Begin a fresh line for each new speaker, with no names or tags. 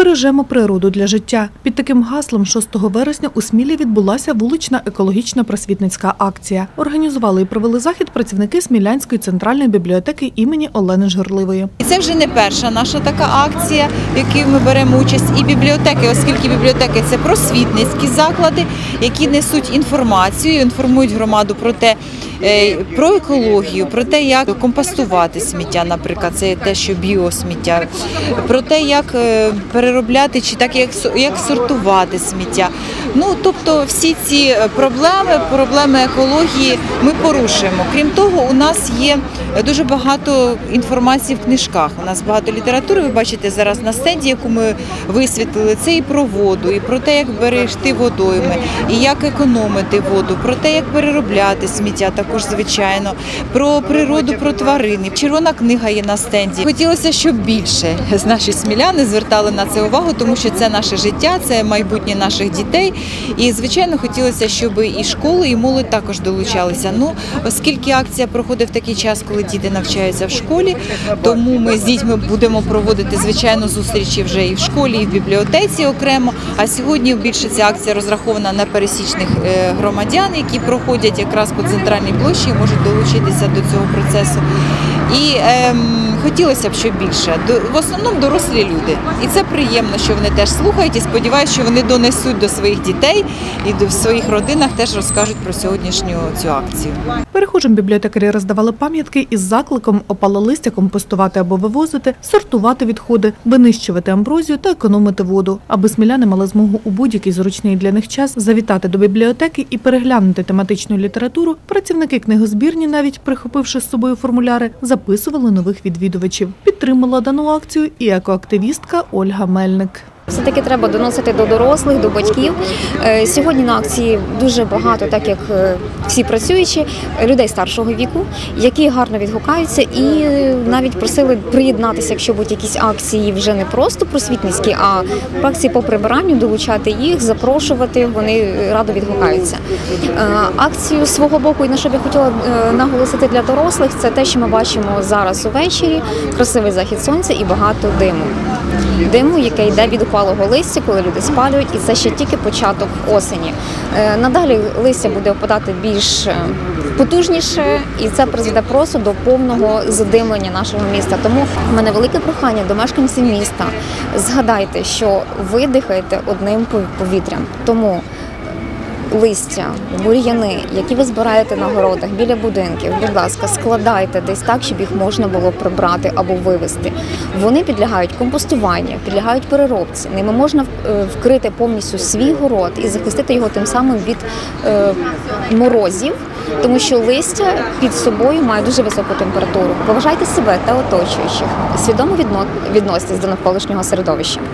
Бережемо природу для життя. Під таким гаслом 6 вересня у Смілі відбулася вулична екологічна просвітницька акція. Організували і провели захід працівники Смілянської центральної бібліотеки імені Олени Жгорливої.
Це вже не перша наша така акція, в якій ми беремо участь. І бібліотеки, оскільки бібліотеки це просвітницькі заклади, які несуть інформацію, інформують громаду про те, е, про екологію, про те, як компостувати сміття, наприклад, це те, що біосміття, про те, як е, переробляти чи так як як сортувати сміття. Ну тобто, всі ці е, проблеми, проблеми екології ми порушуємо. Крім того, у нас є дуже багато інформації в книжках. У нас багато літератури. Ви бачите зараз на стенді, яку ми висвітлили. Це і про воду, і про те, як берегти водойми, і як економити воду, про те, як переробляти сміття, також звичайно, про природу, про тварини. Червона книга є на стенді. Хотілося, щоб більше наші сміляни звертали на це увагу, тому що це наше життя, це майбутнє наших дітей. І звичайно, хотілося, щоб і школи, і молодь також долучалися. Ну, оскільки акція проходить в такий час, коли діти навчаються в школі, тому ми з дітьми будемо проводити звичайно зустрічі вже і в школі, і в бібліотеці окремо. А сьогодні більше ця акція розрахована на пересічних е, громадян, які проходять якраз по центральній площі, і можуть долучитися до цього процесу. І ем, хотілося б, щоб більше. В основному дорослі люди. І це приємно, що вони теж слухають і сподіваюся, що вони донесуть до своїх дітей і до своїх родинах теж розкажуть про сьогоднішню цю акцію.
Перехожим бібліотекарі роздавали пам'ятки із закликом опале листя компостувати або вивозити, сортувати відходи, винищувати амброзію та економити воду, аби сміляни мали змогу у будь-який зручний для них час завітати до бібліотеки і переглянути тематичну літературу. Працівники книгозбірні, навіть прихопивши з собою формуляри, записували нових відвідувачів. Підтримала дану акцію і екоактивістка Ольга Мельник.
Все-таки треба доносити до дорослих, до батьків. Е, Сьогодні на акції дуже багато, так як е, всі працюючі, людей старшого віку, які гарно відгукаються і навіть просили приєднатися, якщо будуть якісь акції вже не просто просвітницькі, а акції по прибиранню, долучати їх, запрошувати. Вони радо відгукаються. Е, Акцію свого боку, і на що б я хотіла наголосити для дорослих, це те, що ми бачимо зараз увечері. Красивий захід сонця і багато диму диму, яке йде від опалого листя, коли люди спалюють, і це ще тільки початок осені. Е, Надалі листя буде опадати більш е, потужніше, і це призведе просто до повного задимлення нашого міста. Тому в мене велике прохання до мешканців міста. Згадайте, що ви дихаєте одним повітрям. Тому листя, бур'яни, які ви збираєте на городах біля будинків, будь ласка, складайте десь так, щоб їх можна було прибрати або вивезти. Вони підлягають компостуванню, підлягають переробці. Ними можна е, вкрити повністю свій город і захистити його тим самим від е, морозів, тому що листя під собою має дуже високу температуру. Поважайте себе та оточуючих, свідомо відно- відноситесь до навколишнього середовища.